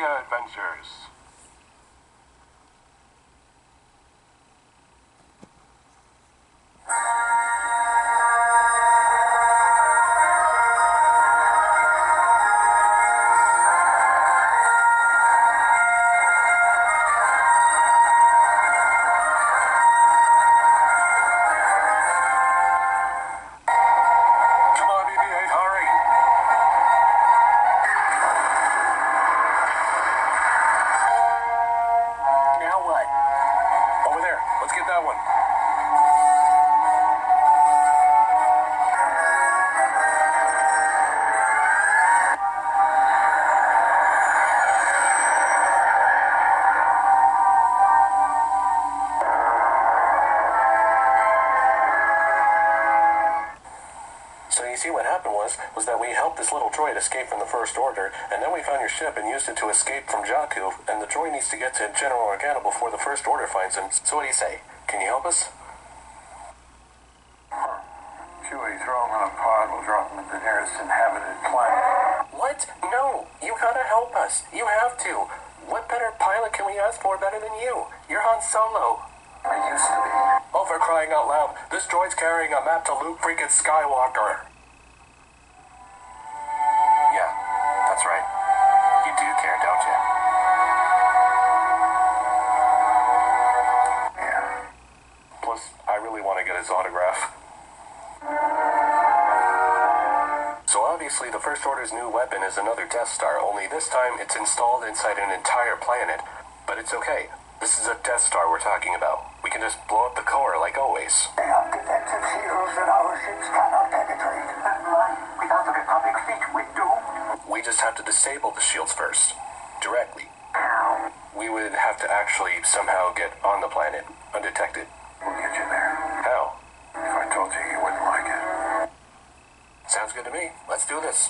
Adventures. That one. So you see what happened was was that we helped this little droid escape from the First Order, and then we found your ship and used it to escape from Jakku, and the droid needs to get to General Organa before the First Order finds him. So what do you say? Can you help us? Chewie, throw him in a pod. We'll drop him at the nearest inhabited planet. What? No! You gotta help us. You have to. What better pilot can we ask for better than you? You're Han Solo. I used to be. Oh, for crying out loud, this droid's carrying a map to Luke freaking Skywalker. Want to get his autograph. So obviously, the First Order's new weapon is another Death Star, only this time it's installed inside an entire planet. But it's okay. This is a Death Star we're talking about. We can just blow up the core like always. They have defensive shields that our ships cannot penetrate. That's right. Without the Republic fleet, we're doomed. We just have to disable the shields first. Directly. We would have to actually somehow get on the planet, undetected. We'll get you there. How? If I told you, you wouldn't like it. Sounds good to me. Let's do this.